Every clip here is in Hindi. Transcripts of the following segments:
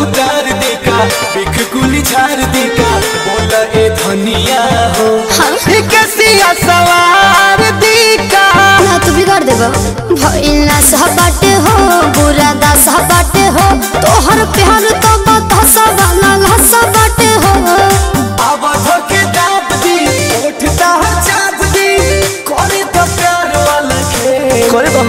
उतार देका बिख कुली झार देका बोला ए धनिया हो। हाँ। कैसिया सवार देका ना तू बिगाड़ देबा भइला सह बाटे हो बुरा दा सह बाटे हो तोहर प्यार तो बतासा वाला लहसा बाटे हो। अब धोके दाब दी उठता चाप दी करे तो प्यार वाला खेल। करे तो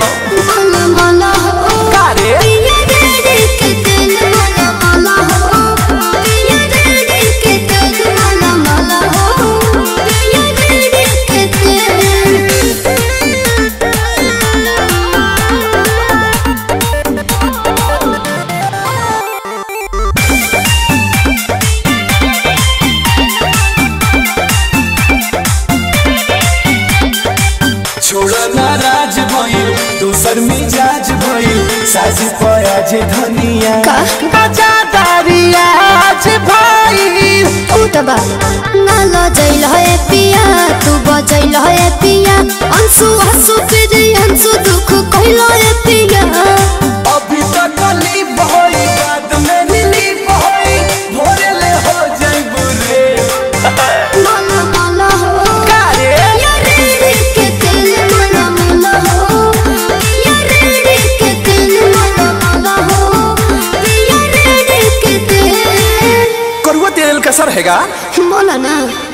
नाराज़ भइल दोसर मिजाज भइल साज पयाज धनिया का? बजादारिया आज भइल तू त करुआ हैगा कैसा